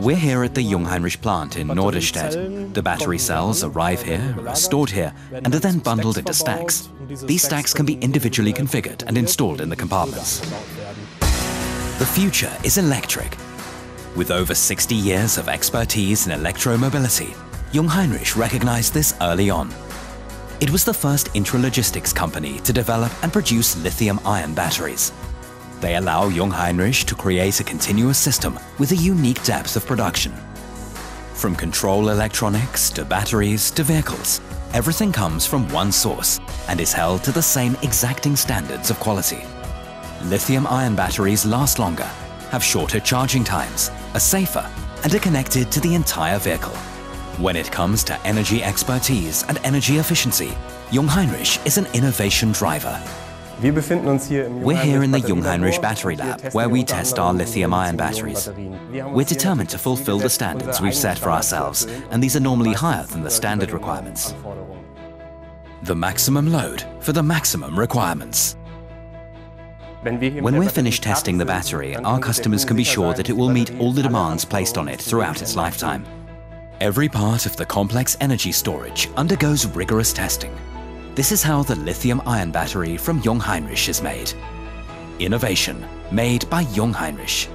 We're here at the Jungheinrich plant in Norderstedt. The battery cells arrive here, are stored here, and are then bundled into stacks. These stacks can be individually configured and installed in the compartments. The future is electric. With over 60 years of expertise in electromobility, Jungheinrich recognized this early on. It was the first intralogistics company to develop and produce lithium-ion batteries. They allow Jungheinrich to create a continuous system with a unique depth of production. From control electronics to batteries to vehicles, everything comes from one source and is held to the same exacting standards of quality. Lithium-ion batteries last longer, have shorter charging times, are safer, and are connected to the entire vehicle. When it comes to energy expertise and energy efficiency, Jungheinrich is an innovation driver. We're here in the Jungheinrich Battery Lab, where we test our lithium-ion batteries. We're determined to fulfill the standards we've set for ourselves, and these are normally higher than the standard requirements. The maximum load for the maximum requirements. When we're finished testing the battery, our customers can be sure that it will meet all the demands placed on it throughout its lifetime. Every part of the complex energy storage undergoes rigorous testing. This is how the lithium-ion battery from Jungheinrich is made. Innovation made by Jungheinrich.